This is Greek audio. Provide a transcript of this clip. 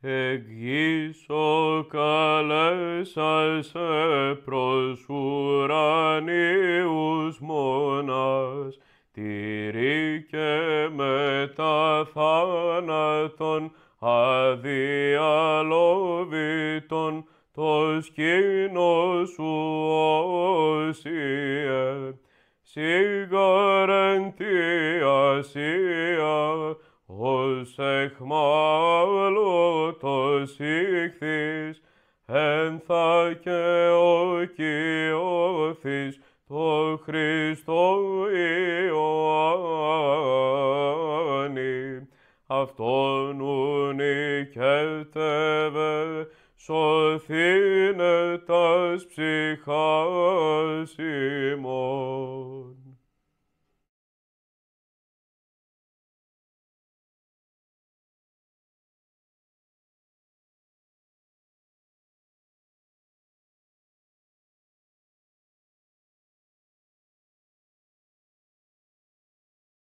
Εγγύσω καλέσασε προς ουρανίους μονάς, τυρί και μετά θάνατον αδιαλόβητον, το σκήνο σου όσιε. Σίγαρεν τη Ασία, ως εχμάλωτος ήχθης, ένθα και οκιώθης το Χριστό Ιωάννη. Αυτόν ου νικέτευε, σωθήνε τας ψυχάς ημών.